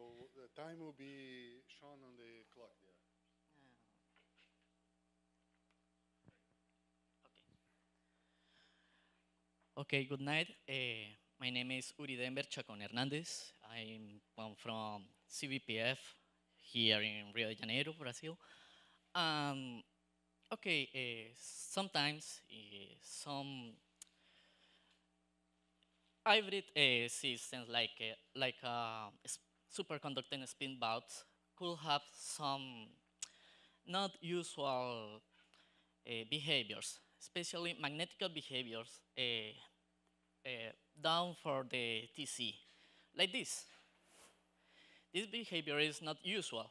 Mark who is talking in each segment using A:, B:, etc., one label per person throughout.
A: So the time will be shown on the clock there.
B: Okay, Okay, good night. Uh, my name is Uri Denver Chacon Hernandez. I'm from CBPF here in Rio de Janeiro, Brazil. Um, okay, uh, sometimes uh, some hybrid uh, systems like like uh, superconducting spin valves could have some not usual uh, behaviors, especially magnetical behaviors uh, down for the TC, like this. This behavior is not usual,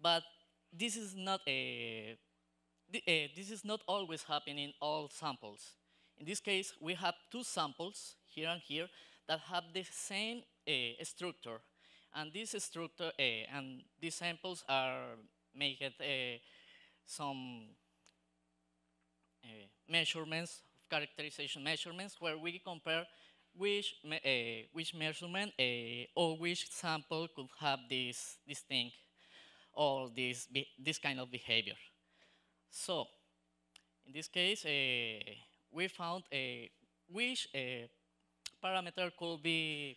B: but this is not a this is not always happening in all samples. In this case, we have two samples here and here that have the same uh, structure, and this structure A, and these samples are make it uh, some uh, measurements, characterization measurements, where we compare which, uh, which measurement or which sample could have this, this thing or this, this kind of behavior. So, in this case, we found which parameter could be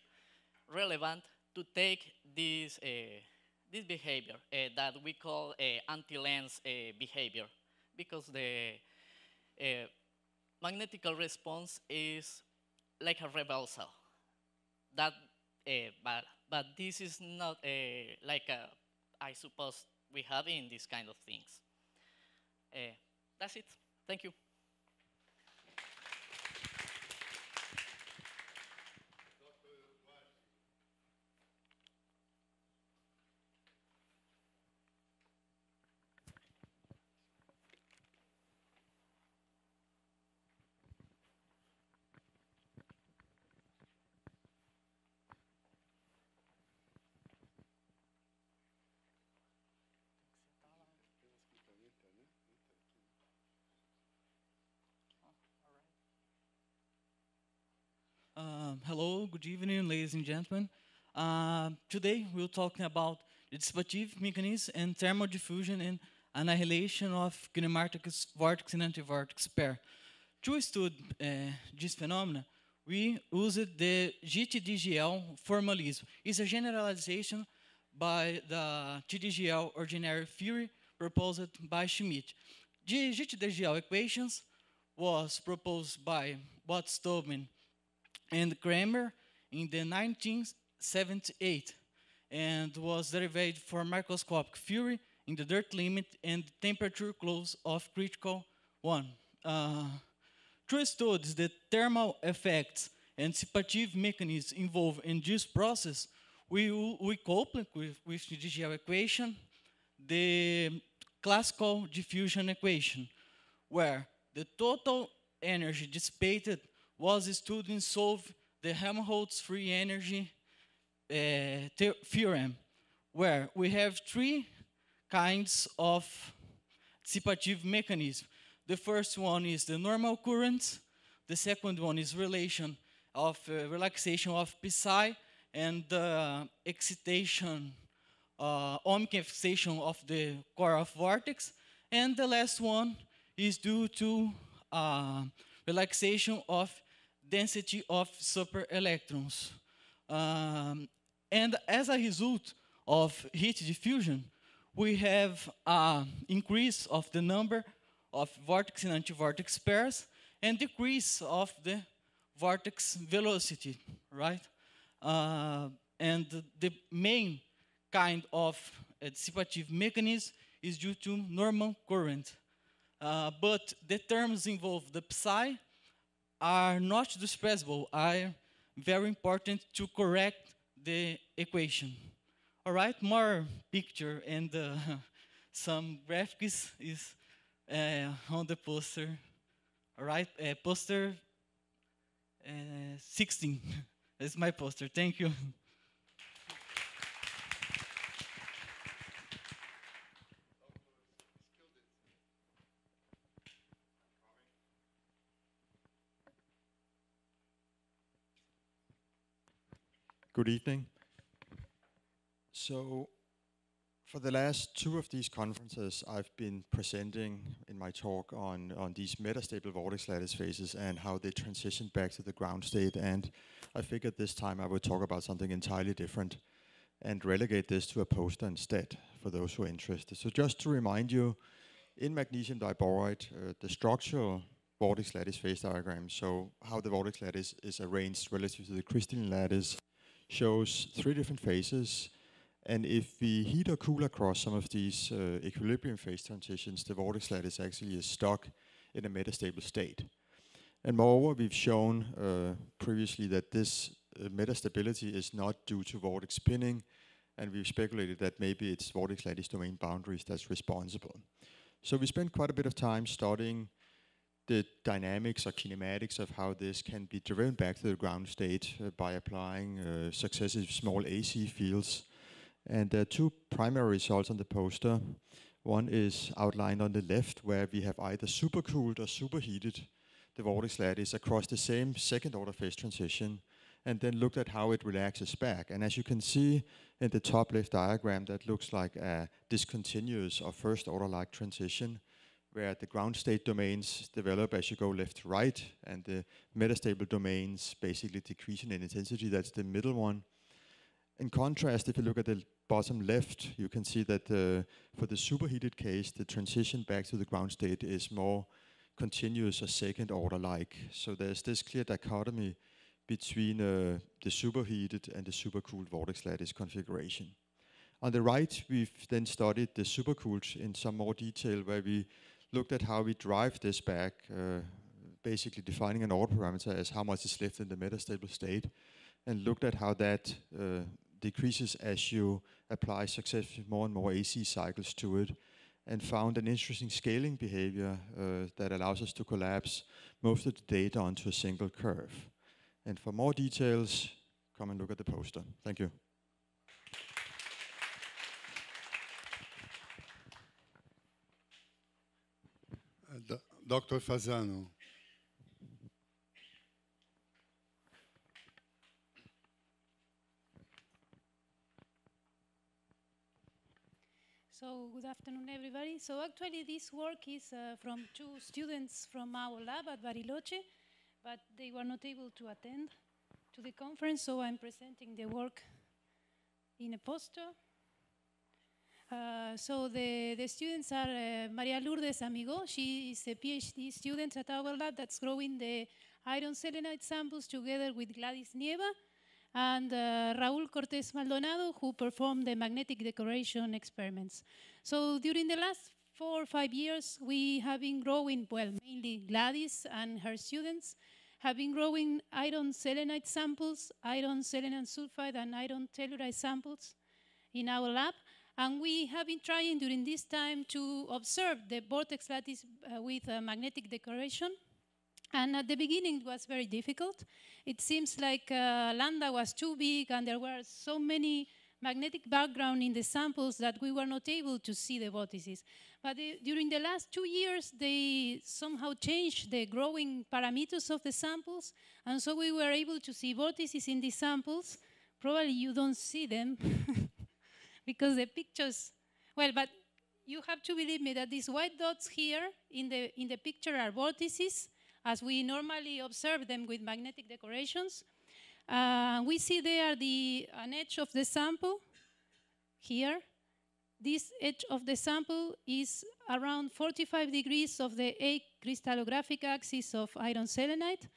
B: relevant to take this, uh, this behavior uh, that we call uh, anti-lens uh, behavior because the uh, magnetical response is like a reversal. That, but, but this is not like a, I suppose we have in these kind of things. That's it. Thank you.
C: Um, hello, good evening, ladies and gentlemen. Uh, today we're talking about the dissipative mechanism and thermal diffusion and annihilation of kinematic vortex and antivortex pair. To study uh, this phenomenon, we used the GTDGL formalism. It's a generalization by the TDGL ordinary theory proposed by Schmidt. The GTDGL equations was proposed by Watts-Tobin and Kramer in the 1978 and was derived for microscopic theory in the dirt limit and temperature close of critical one. Uh, through studies the thermal effects and dissipative mechanisms involved in this process, we, we coupled with, with the DGL equation the classical diffusion equation, where the total energy dissipated was studied and solved the Helmholtz free energy uh, theorem, where we have three kinds of dissipative mechanism. The first one is the normal current. The second one is relation of uh, relaxation of psi and the excitation, uh, ohmic excitation of the core of vortex. And the last one is due to uh, relaxation of density of super electrons. Um, and as a result of heat diffusion, we have an increase of the number of vortex and antivortex pairs and decrease of the vortex velocity, right? Uh, and the- main kind of dissipative mechanism is due to normal current. Uh, but the terms involve the psi are not dispersible, are very important to correct the equation. All right, more picture and uh, some graphics is uh, on the poster. All right, uh, poster uh, 16. is my poster. Thank you.
D: Good evening. So, for the last two of these conferences, I've been presenting in my talk on, on these metastable vortex lattice phases and how they transition back to the ground state. And I figured this time I would talk about something entirely different and relegate this to a poster instead for those who are interested. So, just to remind you, in magnesium diboride, uh, the structural vortex lattice phase diagram, so how the vortex lattice is arranged relative to the crystalline lattice, shows three different phases. And if we heat or cool across some of these uh, equilibrium phase transitions, the vortex lattice actually is stuck in a metastable state. And moreover, we've shown uh, previously that this uh, metastability is not due to vortex pinning, and we've speculated that maybe it's vortex lattice domain boundaries that's responsible. So we spent quite a bit of time studying the dynamics or kinematics of how this can be driven back to the ground state uh, by applying uh, successive small AC fields. And there are two primary results on the poster. One is outlined on the left, where we have either supercooled or superheated the vortex lattice across the same second order phase transition, and then looked at how it relaxes back. And as you can see in the top left diagram, that looks like a discontinuous or first order like transition where the ground state domains develop as you go left to right, and the metastable domains basically decrease in intensity. That's the middle one. In contrast, if you look at the bottom left, you can see that uh, for the superheated case, the transition back to the ground state is more continuous or second order like. So there's this clear dichotomy between uh, the superheated and the supercooled vortex lattice configuration. On the right, we've then studied the supercooled in some more detail, where we looked at how we drive this back, uh, basically defining an order parameter as how much is left in the metastable state, and looked at how that uh, decreases as you apply successively more and more AC cycles to it, and found an interesting scaling behavior uh, that allows us to collapse most of the data onto a single curve. And for more details, come and look at the poster. Thank you.
A: Dr. Fasano.
E: So good afternoon, everybody. So actually, this work is uh, from two students from our lab at Bariloche, but they were not able to attend to the conference, so I'm presenting the work in a poster. Uh, so the, the students are uh, Maria Lourdes Amigo. She is a PhD student at our lab that's growing the iron selenide samples together with Gladys Nieva and uh, Raúl Cortés Maldonado, who performed the magnetic decoration experiments. So during the last four or five years, we have been growing, well, mainly Gladys and her students have been growing iron selenide samples, iron selenide sulfide, and iron telluride samples in our lab. And we have been trying during this time to observe the vortex lattice uh, with magnetic decoration. And at the beginning, it was very difficult. It seems like uh, lambda was too big, and there were so many magnetic background in the samples that we were not able to see the vortices. But during the last two years, they somehow changed the growing parameters of the samples, and so we were able to see vortices in these samples. Probably you don't see them because the pictures, well, but you have to believe me that these white dots here in the, in the picture are vortices, as we normally observe them with magnetic decorations. Uh, we see there the, an edge of the sample here. This edge of the sample is around 45 degrees of the A crystallographic axis of iron selenide.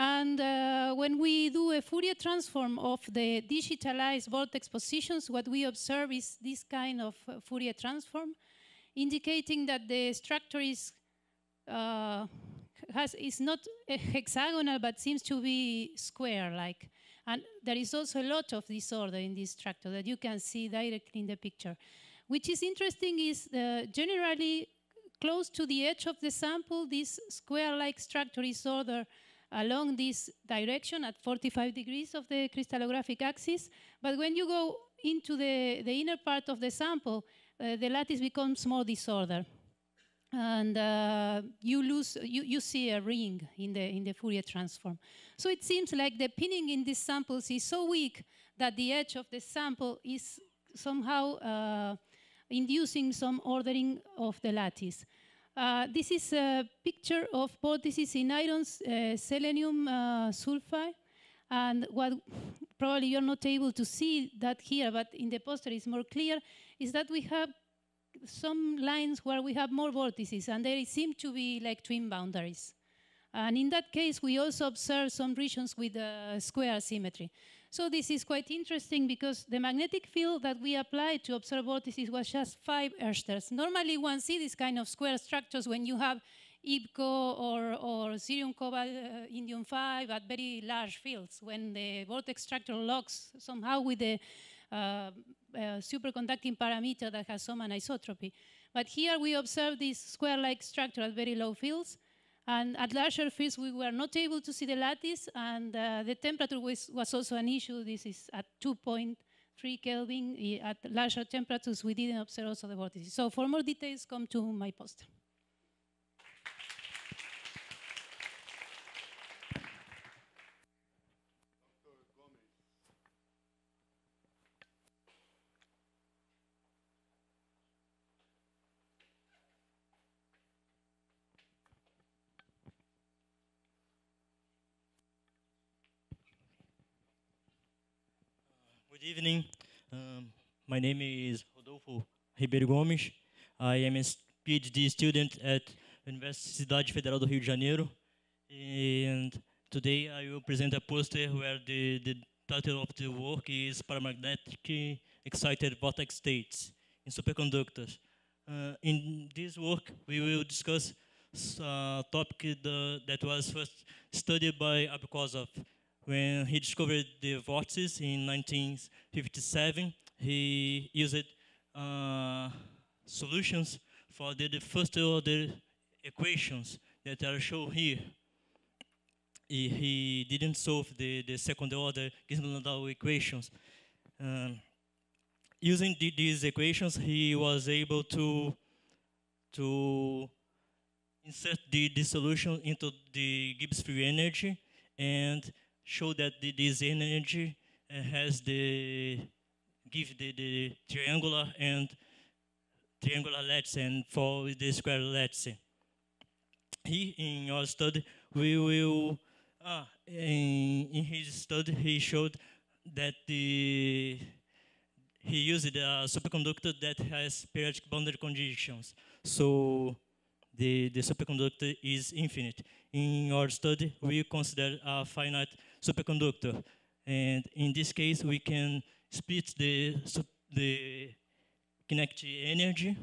E: And uh, when we do a Fourier transform of the digitalized vortex positions, what we observe is this kind of uh, Fourier transform, indicating that the structure is uh, has is not hexagonal but seems to be square-like. And there is also a lot of disorder in this structure that you can see directly in the picture. Which is interesting is uh, generally close to the edge of the sample, this square-like structure is ordered along this direction at 45 degrees of the crystallographic axis. But when you go into the, the inner part of the sample, uh, the lattice becomes more disordered. And uh, you lose, you, you see a ring in the, in the Fourier transform. So it seems like the pinning in these samples is so weak that the edge of the sample is somehow uh, inducing some ordering of the lattice. Uh, this is a picture of vortices in iron uh, selenium uh, sulfide. And what probably you're not able to see that here, but in the poster is more clear, is that we have some lines where we have more vortices, and they seem to be like twin boundaries. And in that case, we also observe some regions with a square symmetry. So this is quite interesting because the magnetic field that we applied to observe vortices was just five Oersteds. Normally one sees these kind of square structures when you have YBCO or, or cerium cobalt uh, indium 5 at very large fields when the vortex structure locks somehow with the uh, uh, superconducting parameter that has some anisotropy. But here we observe this square-like structure at very low fields. And at larger fields, we were not able to see the lattice, and uh, the temperature was, was also an issue. This is at 2.3 Kelvin. At larger temperatures, we didn't observe also the vortices. So for more details, come to my poster.
F: Good evening. Um, my name is Rodolfo Ribeiro Gomes. I am a PhD student at Universidade Federal do Rio de Janeiro. And today I will present a poster where the, the title of the work is Paramagnetic Excited Vortex States in Superconductors. Uh, in this work, we will discuss a topic the, that was first studied by Abrikosov when he discovered the vortices in 1957, he used uh, solutions for the, the, first order equations that are shown here. He, he didn't solve the, the second order Gisland equations. Um, using the, these equations, he was able to, to insert the, the solution into the Gibbs free energy and show that the, this energy uh, has the give the, the triangular and triangular lattice and for the square lattice. Here in your study, we will, ah, in, in his study, he showed that the he used a superconductor that has periodic boundary conditions. So the, the superconductor is infinite. In our study, we consider a finite superconductor. And in this case, we can split the, the kinetic energy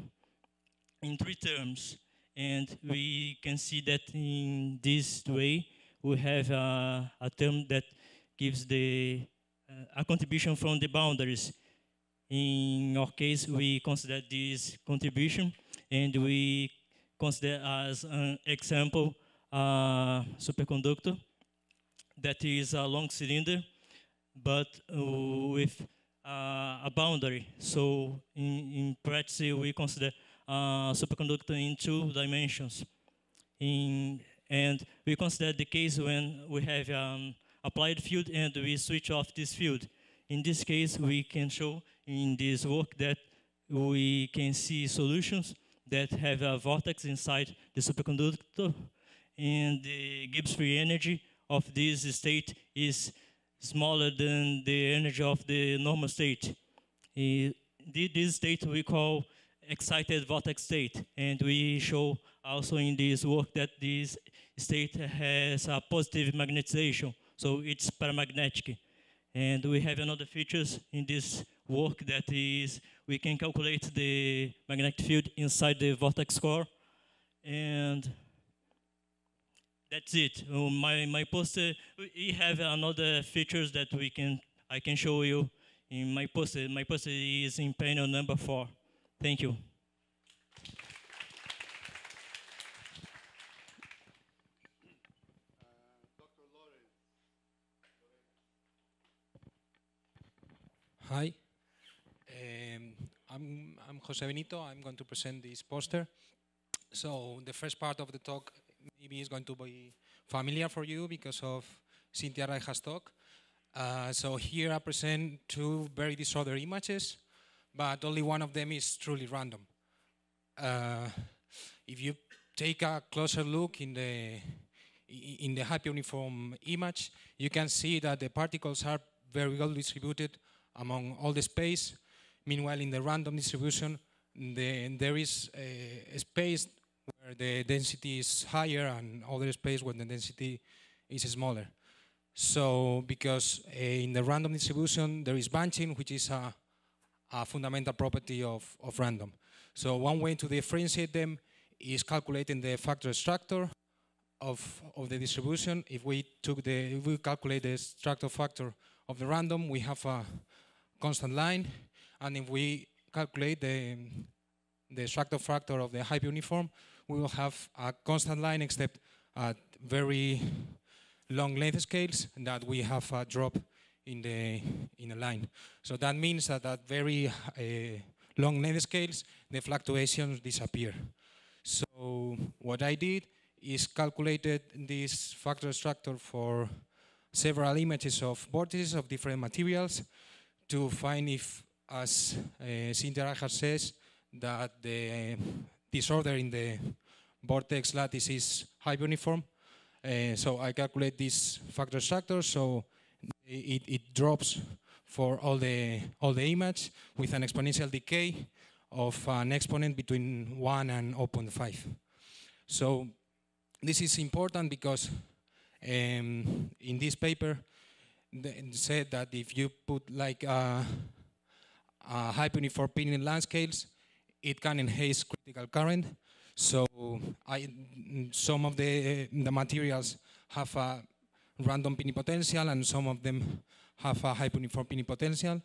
F: in three terms. And we can see that in this way, we have a, a term that gives the, uh, a contribution from the boundaries. In our case, we consider this contribution, and we consider as an example uh, superconductor that is a long cylinder, but uh, with uh, a boundary. So in, in practice, we consider a superconductor in two dimensions. In, and we consider the case when we have an applied field and we switch off this field. In this case, we can show in this work that we can see solutions that have a vortex inside the superconductor and the Gibbs free energy of this state is smaller than the energy of the normal state. this state we call excited vortex state, and we show also in this work that this state has a positive magnetization, so it's paramagnetic. And we have another features in this work that is we can calculate the magnetic field inside the vortex core, and that's it. Uh, my my poster we have another features that we can I can show you in my poster. My poster is in panel number four. Thank you.
G: Hi, um, I'm, I'm Jose Benito. I'm going to present this poster. So the first part of the talk maybe is going to be familiar for you because of Cynthia Reichhardt's talk. Uh, so here I present two very disordered images. but only one of them is truly random. Uh, if you take a closer look in the in the hyperuniform image, you can see that the particles are very well distributed among all the space. Meanwhile, in the random distribution, the, there is a, a space where the density is higher and other space where the density is smaller. So, because uh, in the random distribution there is bunching, which is a, a fundamental property of, of random. So, one way to differentiate them is calculating the factor structure of, of the distribution. If we took the, if we calculate the structure factor of the random, we have a constant line, and if we calculate the the structure factor of the hyperuniform, we will have a constant line except at very long length scales that we have a drop in the in a line. So that means that at very uh, long length scales, the fluctuations disappear. So what I did is calculated this factor structure for several images of vortices of different materials to find if, as uh, says, that the disorder in the vortex lattice is hyperuniform. Uh, so I calculate this factor structure, so it, it drops for all the all the image with an exponential decay of an exponent between 1 and 0.5. So this is important because um, in this paper they said that if you put like a, a hyperuniform pinning landscapes, it can enhance critical current. So I, some of the, the materials have a random pinning potential and some of them have a hyperuniform pinning potential.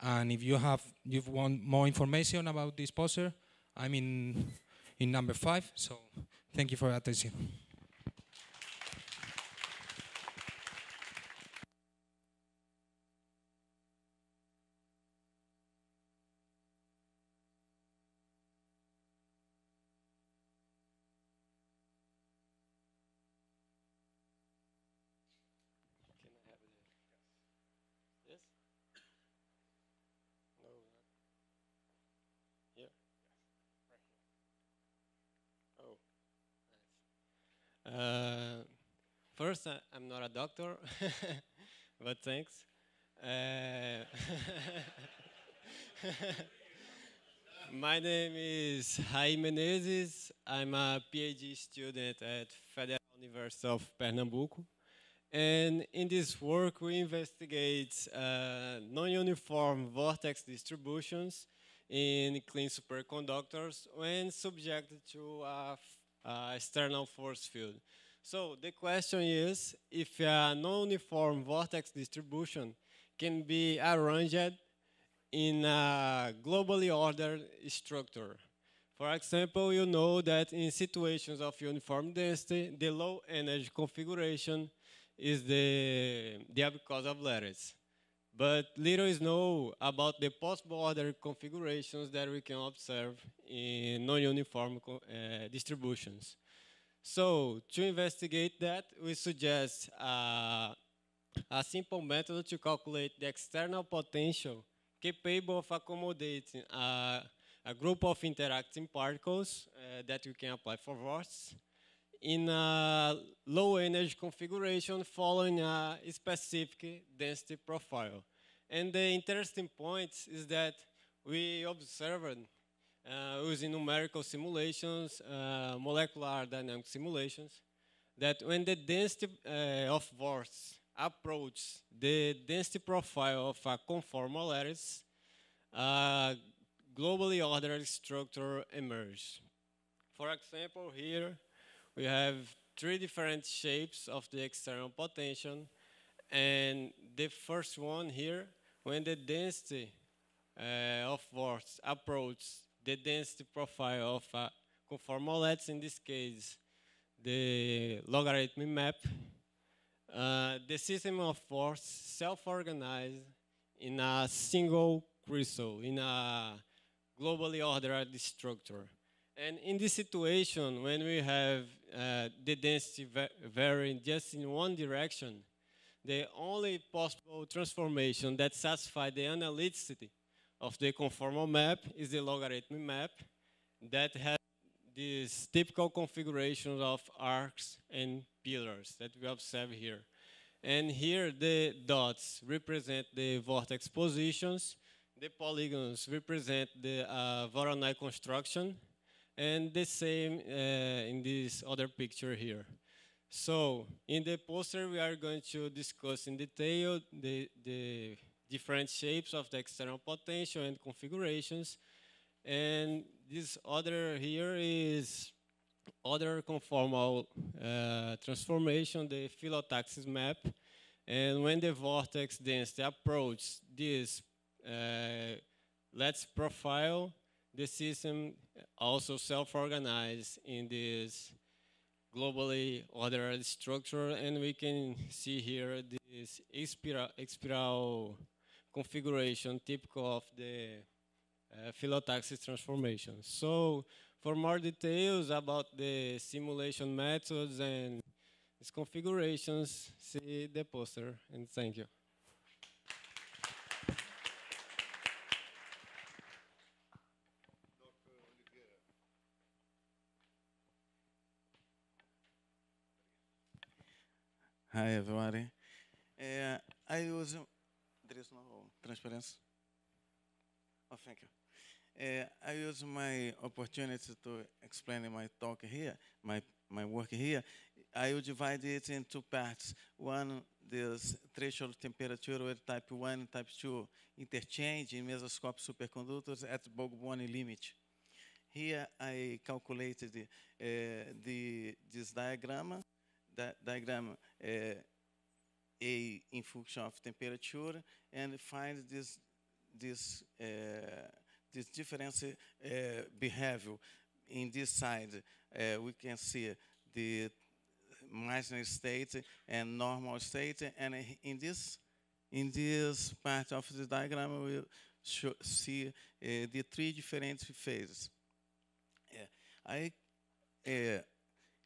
G: And if you have you want more information about this poster, I'm in in number five. So thank you for your attention.
H: I, I'm not a doctor, but thanks. Uh, My name is Jaime Menezes. I'm a PhD student at Federal University of Pernambuco. And in this work, we investigate uh, non-uniform vortex distributions in clean superconductors when subjected to a, a external force field. So the question is if a non-uniform vortex distribution can be arranged in a globally ordered structure. For example, you know that in situations of uniform density, the low energy configuration is the, the Abrikosov lattice. But little is known about the possible other configurations that we can observe in non-uniform uh, distributions. So to investigate that, we suggest uh, a simple method to calculate the external potential capable of accommodating a, group of interacting particles uh, that we can apply for vortices in a low energy configuration following a specific density profile. And the interesting point is that we observed using numerical simulations, uh, molecular dynamic simulations, that when the density uh, of vortices approaches the density profile of a conformal lattice, a globally ordered structure emerges. For example, here we have three different shapes of the external potential. And the first one here, when the density uh, of vortex approaches the density profile of conformal lattice, in this case, the logarithmic map, uh, the system of force self-organized in a single crystal, in a globally ordered structure. And in this situation, when we have uh, the density varying just in one direction, the only possible transformation that satisfies the analyticity of the conformal map is the logarithmic map that has these typical configurations of arcs and pillars that we observe here. And here the dots represent the vortex positions, the polygons represent the uh, Voronoi construction, and the same uh, in this other picture here. So in the poster, we are going to discuss in detail the, the different shapes of the external potential and configurations. And this other here is other conformal uh, transformation, the phyllotaxis map. And when the vortex density approaches this uh, let's profile, the system also self-organized in this globally ordered structure, and we can see here this spiral, spiral configuration typical of the uh, phyllotaxis transformation. So for more details about the simulation methods and its configurations, see the poster, and thank you.
I: Hi, everybody. Uh, I use. There is no transparency. Oh, thank you. Uh, I use my opportunity to explain my talk here, my, my work here. I will divide it in two parts. One, this threshold temperature where type 1 and type 2 interchange in mesoscopic superconductors at Bogg-Bonny limit. Here I calculated uh, the, this diagram di diagram uh, A in function of temperature and find this this uh, this difference uh, behavior. In this side, we can see the marginal state and normal state, and in this in this part of the diagram we see the three different phases. I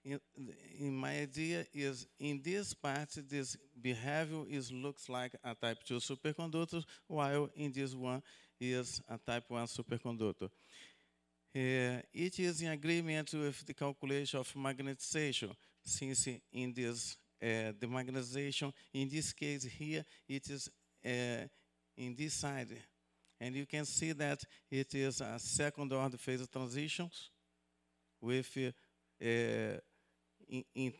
I: in, my idea is in this part, this behavior is looks like a type 2 superconductor, while in this one is a type 1 superconductor. Uh, it is in agreement with the calculation of magnetization, since in this, uh, the magnetization, in this case here, it is uh, in this side. And you can see that it is a second order phase transitions with uh, in,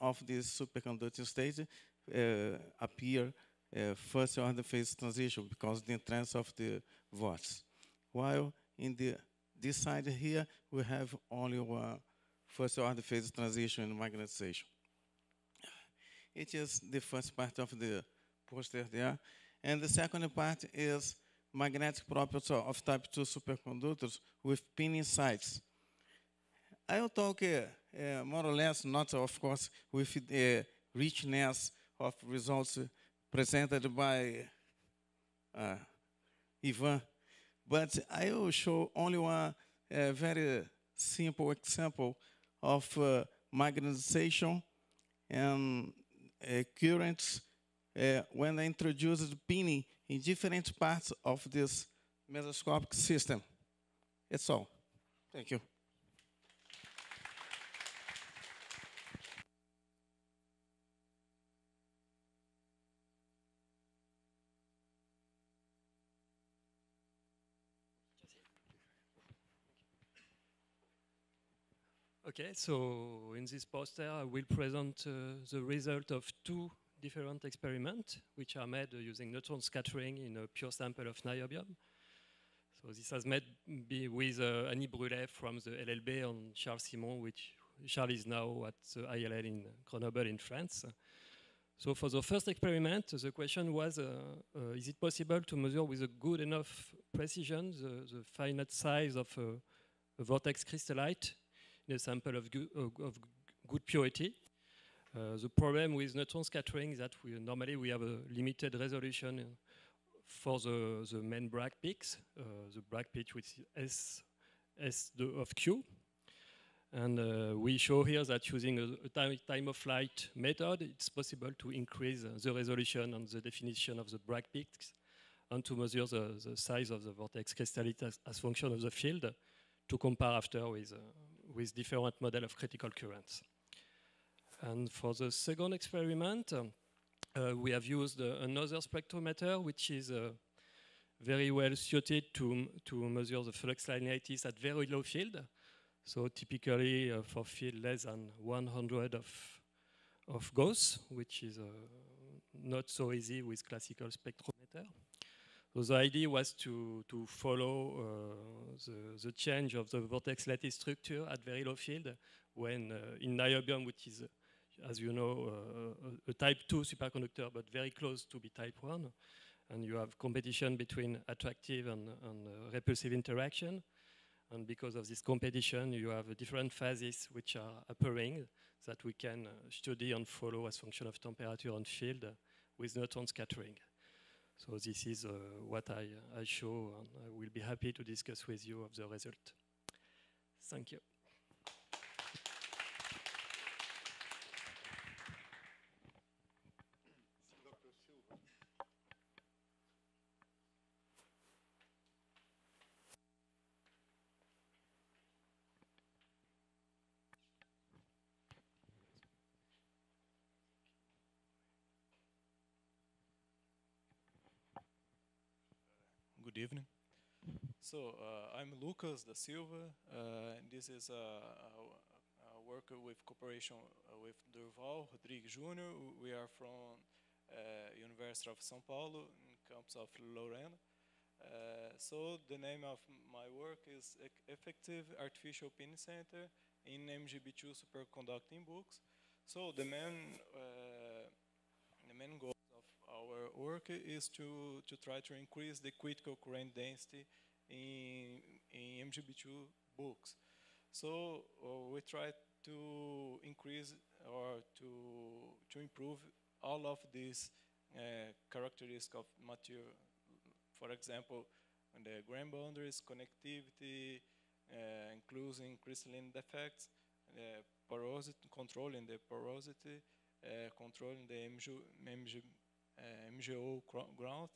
I: of this superconducting state uh, appear uh, first order phase transition because the entrance of the volts. While in the this side here, we have only one first order phase transition in magnetization. It is the first part of the poster there. And the second part is magnetic properties of type 2 superconductors with pinning sites. I'll talk uh, uh, more or less, not of course, with the richness of results presented by uh, Ivan, but I will show only one uh, very simple example of uh, magnetization and uh, currents uh, when I introduced pinning in different parts of this mesoscopic system. That's all. Thank you.
J: Okay, so in this poster, I will present uh, the result of two different experiments, which are made uh, using neutron scattering in a pure sample of niobium. So this has made with uh, Annie Brûlet from the LLB and Charles Simon, which Charles is now at the ILL in Grenoble in France. So for the first experiment, the question was, uh, uh, is it possible to measure with a good enough precision the, the finite size of a, a vortex crystallite in a sample of, go of good purity. Uh, the problem with neutron scattering is that we normally we have a limited resolution for the, the main Bragg peaks, uh, the Bragg peak which is S, S of Q. And uh, we show here that using a, a time, time, of flight method, it's possible to increase the resolution and the definition of the Bragg peaks and to measure the, the size of the vortex crystallite as, as function of the field to compare after with, uh, with different model of critical currents. And for the second experiment, uh, we have used uh, another spectrometer, which is uh, very well suited to, to measure the flux linearities at very low field. So typically uh, for field less than 100 of, of Gauss, which is uh, not so easy with classical spectrometer. So the idea was to, to follow uh, the, the change of the vortex lattice structure at very low field when uh, in niobium, which is, uh, as you know, uh, a, a type 2 superconductor, but very close to be type 1, and you have competition between attractive and, and uh, repulsive interaction. And because of this competition, you have different phases which are appearing that we can study and follow as function of temperature and field with neutron scattering. So this is uh, what I, I show, and I will be happy to discuss with you of the result. Thank you.
A: Dr. Silva.
K: Good evening. So uh, I'm Lucas da Silva. Uh, and this is a, a, a work with cooperation uh, with Durval Rodrigues Jr. We are from uh, University of São Paulo, in campus of Lorena. Uh, so the name of my work is Effective Artificial Pin Center in MGB2 superconducting books. So the main uh, the main goal of our work is to, to try to increase the critical current density in, in MGB2 books. So uh, we try to increase or to, to improve all of these uh, characteristics of material. For example, the grain boundaries, connectivity, uh, including crystalline defects, uh, porosity, controlling the porosity, uh, controlling the MG, MG, uh, MGO gro- ground,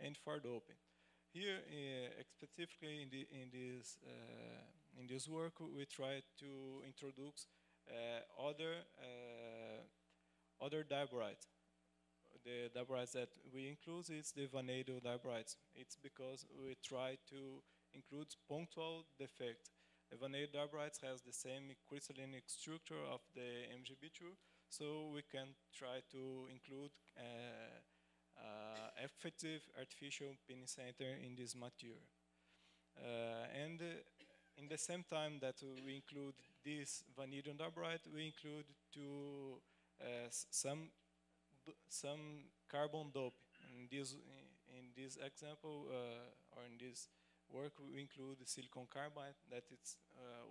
K: and for doping. Here, uh, specifically in, the, in, this, uh, in this work, we try to introduce uh, other, uh, other diborides. The diborides that we include is the vanadium diborides. It's because we try to include punctual defect. The diborides has the same crystalline structure of the MGB2, so we can try to include effective artificial pin center in this material. Uh, and uh, in the same time that we include this vanadium diboride, we include to uh, some some carbon dope. In this in this example or in this work, we include silicon carbide. That it's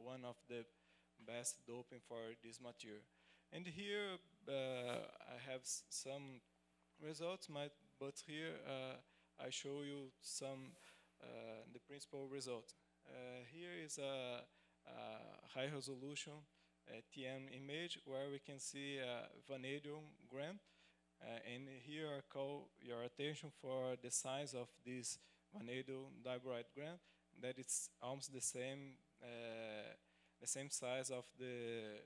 K: one of the best doping for this material. And here uh, I have some results, my, but here uh, I show you some uh, the principal result. Uh, here is a, a high resolution uh, TM image where we can see uh, vanadium gram. And here I call your attention for the size of this vanadium diboride gram, that it's almost the same, the same size of the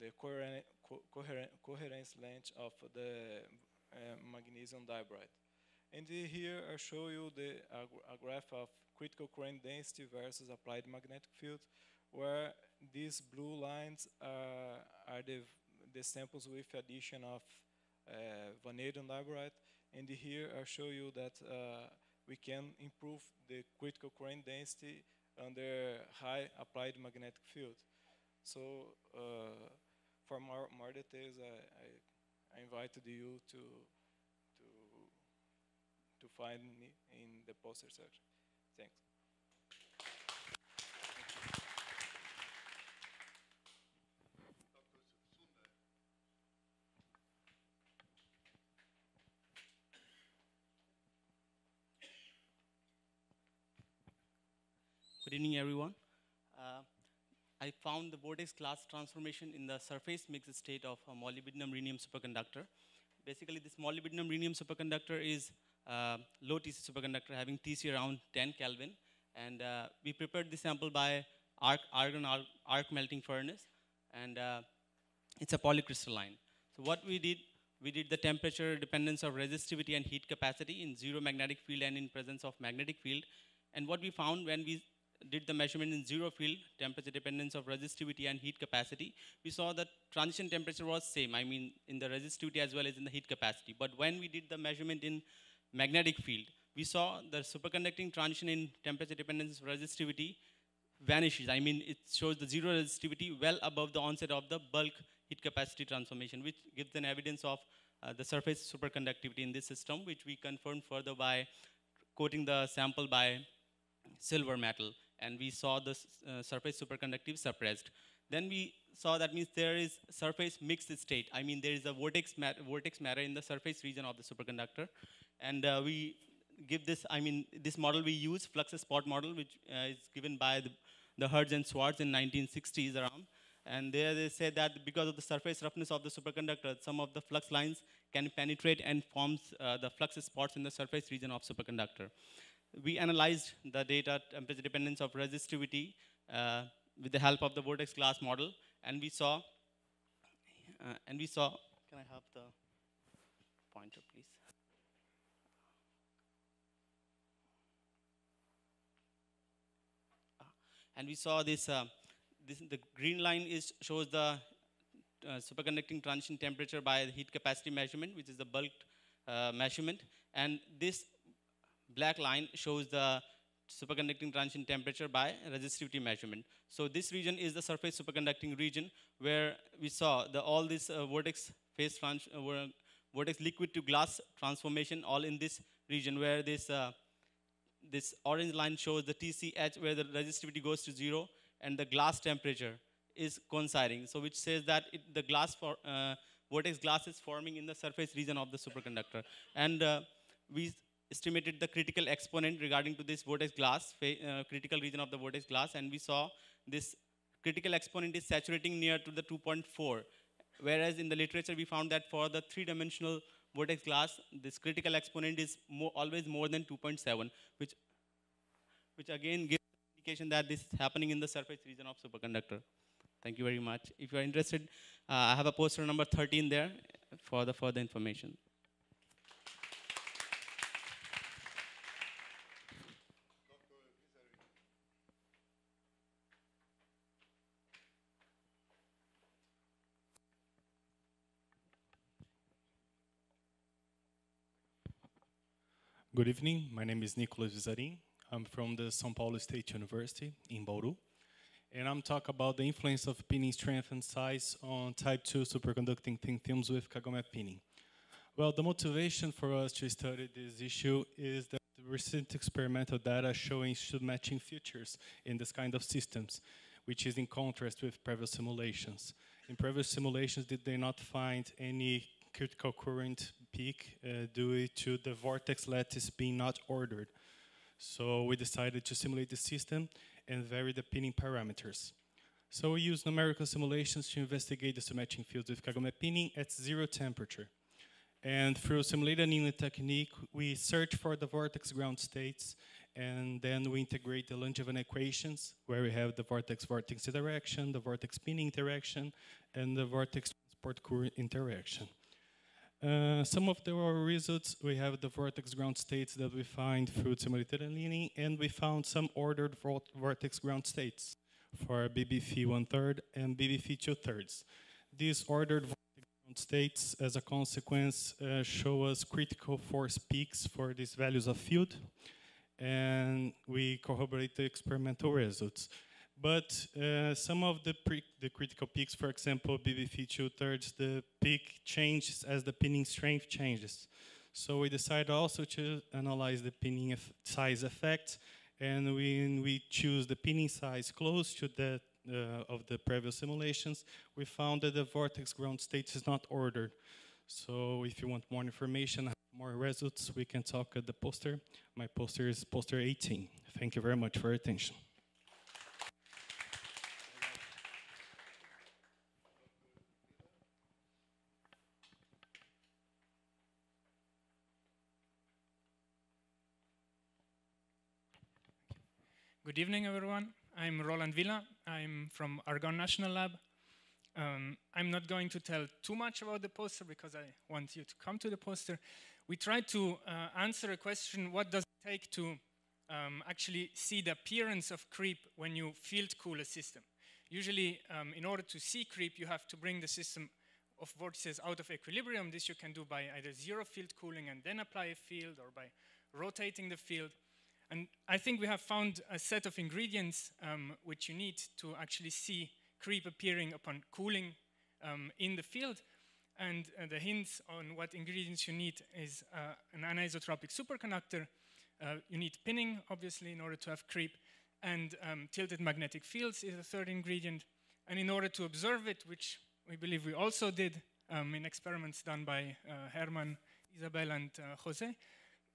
K: the coherent, co- coherent, coherence length of the magnesium diboride. And here I show you the a, graph of critical current density versus applied magnetic field, where these blue lines are, are the, the samples with addition of uh, vanadium diboride. And here I show you that uh, we can improve the critical current density under high applied magnetic field. So uh, for more, more details, I, I, I invited you to, to, to find me in the poster section. Thanks.
L: Good evening, everyone. I found the vortex glass transformation in the surface mixed state of a molybdenum rhenium superconductor. Basically, this molybdenum rhenium superconductor is uh, low TC superconductor having TC around 10 Kelvin. And uh, we prepared the sample by arc, argon arc, arc melting furnace. And uh, it's a polycrystalline. So what we did, we did the temperature dependence of resistivity and heat capacity in zero magnetic field and in presence of magnetic field. And what we found when we did the measurement in zero field, temperature dependence of resistivity and heat capacity, we saw that transition temperature was same, I mean in the resistivity as well as in the heat capacity. But when we did the measurement in magnetic field, we saw the superconducting transition in temperature dependence of resistivity vanishes. I mean, it shows the zero resistivity well above the onset of the bulk heat capacity transformation, which gives an evidence of uh, the surface superconductivity in this system, which we confirmed further by coating the sample by silver metal and we saw the uh, surface superconductive suppressed. Then we saw that means there is surface mixed state. I mean, there is a vortex, mat vortex matter in the surface region of the superconductor. And uh, we give this, I mean, this model we use, flux spot model, which uh, is given by the, the Hart and Swartz in 1960s around. And there they say that because of the surface roughness of the superconductor, some of the flux lines can penetrate and forms uh, the flux spots in the surface region of superconductor we analyzed the data temperature dependence of resistivity uh, with the help of the vortex glass model, and we saw, uh, and we saw, can I have the pointer, please? Ah, and we saw this, uh, this, the green line is shows the uh, superconducting transition temperature by heat capacity measurement, which is the bulk uh, measurement. And this black line shows the superconducting transition temperature by resistivity measurement. So this region is the surface superconducting region where we saw the, all this uh, vortex phase trans uh, vortex liquid to glass transformation all in this region where this uh, this orange line shows the TCH where the resistivity goes to zero and the glass temperature is coinciding. So which says that it, the glass for uh, vortex glass is forming in the surface region of the superconductor. And uh, we estimated the critical exponent regarding to this vortex glass, uh, critical region of the vortex glass, and we saw this critical exponent is saturating near to the 2.4. Whereas in the literature, we found that for the three-dimensional vortex glass, this critical exponent is always more than 2.7, which, which again gives indication that this is happening in the surface region of superconductor. Thank you very much. If you are interested, uh, I have a poster number 13 there for the further information.
M: Good evening. My name is Nicolas Vizarim. I'm from the São Paulo State University in Bauru. And I'm talking about the influence of pinning strength and size on type 2 superconducting thin films with Kagome pinning. Well, the motivation for us to study this issue is that the recent experimental data showing should matching features in this kind of systems, which is in contrast with previous simulations. In previous simulations, did they not find any critical current peak uh, due to the vortex lattice being not ordered. So we decided to simulate the system and vary the pinning parameters. So we use numerical simulations to investigate the symmetric fields with Kagome pinning at zero temperature. And through simulated annealing technique, we search for the vortex ground states, and then we integrate the Langevin equations, where we have the vortex-vortex interaction, the vortex pinning interaction, and the vortex transport current interaction. Uh, some of the results, we have the vortex ground states that we find through simulated annealing, and we found some ordered vortex ground states for BBF one-third and BBF two-thirds. These ordered states, as a consequence, uh, show us critical force peaks for these values of field, and we corroborate the experimental results. But uh, some of the, the critical peaks, for example, BBF two-thirds, the peak changes as the pinning strength changes. So we decided also to analyze the pinning size effect, and when we choose the pinning size close to that uh, of the previous simulations, we found that the vortex ground state is not ordered. So if you want more information, more results, we can talk at the poster. My poster is poster 18. Thank you very much for your attention.
N: Good evening, everyone. I'm Roland Willa. I'm from Argonne National Lab. Um, I'm not going to tell too much about the poster because I want you to come to the poster. We tried to uh, answer a question, what does it take to um, actually see the appearance of creep when you field cool a system? Usually, um, in order to see creep, you have to bring the system of vortices out of equilibrium. This you can do by either zero field cooling and then apply a field or by rotating the field. And I think we have found a set of ingredients um, which you need to actually see creep appearing upon cooling um, in the field. And uh, the hints on what ingredients you need is uh, an anisotropic superconductor. Uh, you need pinning, obviously, in order to have creep. And um, tilted magnetic fields is a third ingredient. And in order to observe it, which we believe we also did um, in experiments done by uh, Herman, Isabel, and uh, Jose,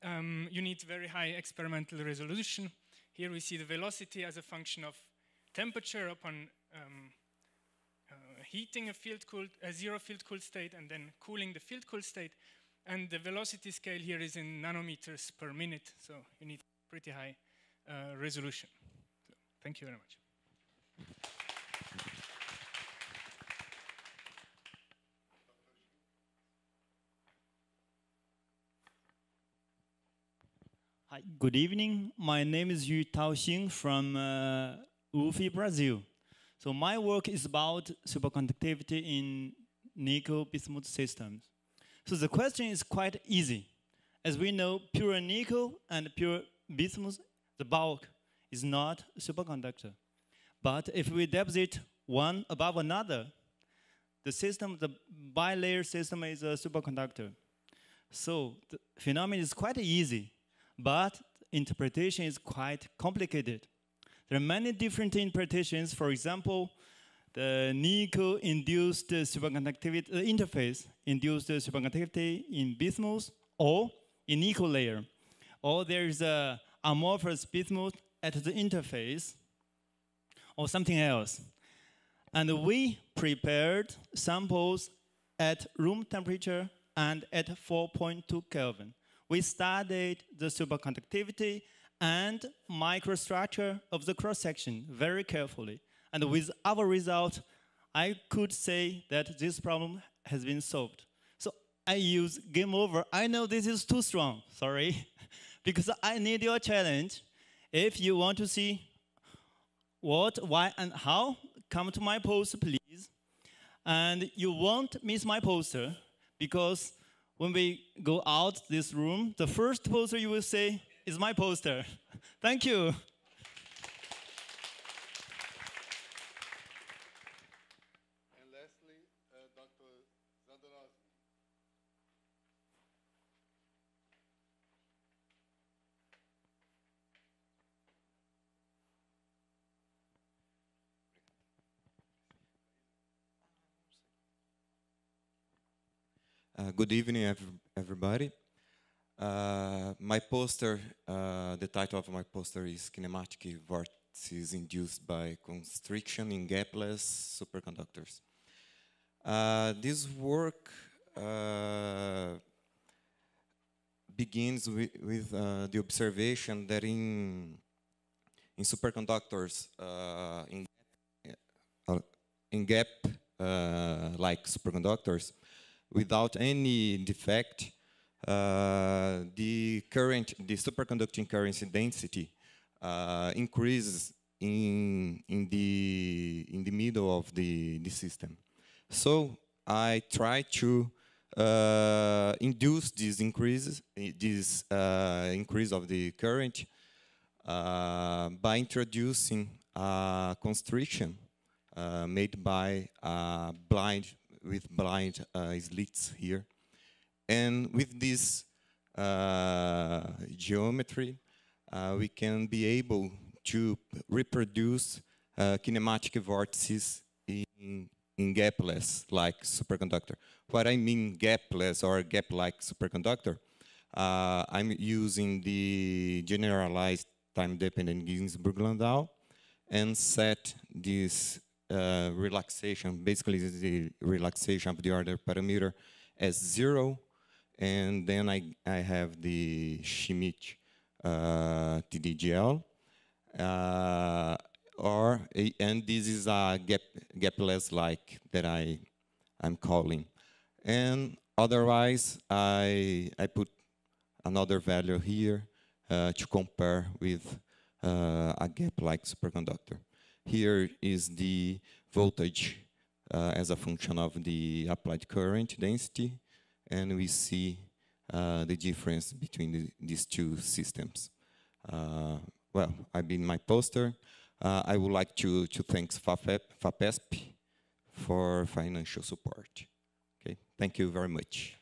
N: um, you need very high experimental resolution. Here we see the velocity as a function of temperature upon um, uh, heating a field cooled, a zero field cooled state and then cooling the field cooled state. And the velocity scale here is in nanometers per minute, so you need pretty high uh, resolution. So, thank you very much.
O: Hi, good evening. My name is Yutao Xing from uh, UFI, Brazil. So my work is about superconductivity in nickel bismuth systems. So the question is quite easy. As we know, pure nickel and pure bismuth, the bulk is not a superconductor. But if we deposit one above another, the system, the bilayer system is a superconductor. So the phenomenon is quite easy but interpretation is quite complicated. There are many different interpretations. For example, the nickel-induced superconductivity uh, interface induced superconductivity in bismuth or in nickel layer. Or there is a amorphous bismuth at the interface or something else. And we prepared samples at room temperature and at 4.2 Kelvin we studied the superconductivity and microstructure of the cross-section very carefully. And with our result, I could say that this problem has been solved. So I use game over. I know this is too strong, sorry, because I need your challenge. If you want to see what, why, and how, come to my poster, please. And you won't miss my poster because when we go out this room, the first poster you will say is my poster. Thank you.
P: Good evening, everybody. Uh, my poster, uh, the title of my poster is Kinematic Vortices Induced by Constriction in Gapless Superconductors. Uh, this work uh, begins wi with uh, the observation that in, in superconductors, in, in gap-like superconductors, without any defect, uh, the current, the superconducting current density uh, increases in in the in the middle of the the system. So I try to uh, induce these increases, this uh, increase of the current uh, by introducing a constriction uh, made by a blind with blind uh, slits here. And with this uh, geometry, uh, we can be able to reproduce kinematic vortices in, in gapless like superconductor. What I mean gapless or gap-like superconductor, uh, I'm using the generalized time-dependent Ginzburg-Landau and set this uh, relaxation, basically is the relaxation of the order parameter as zero, and then I, I have the Schmidt uh, TDGL. Uh, a- and this is a gap gapless like that I I'm calling. And otherwise, I I put another value here uh, to compare with uh, a gap-like superconductor. Here is the voltage uh, as a function of the applied current density, and we see uh, the difference between the, these two systems. Uh, well, I've been my poster. Uh, I would like to, to thank FAPEP, FAPESP for financial support. Okay, thank you very much.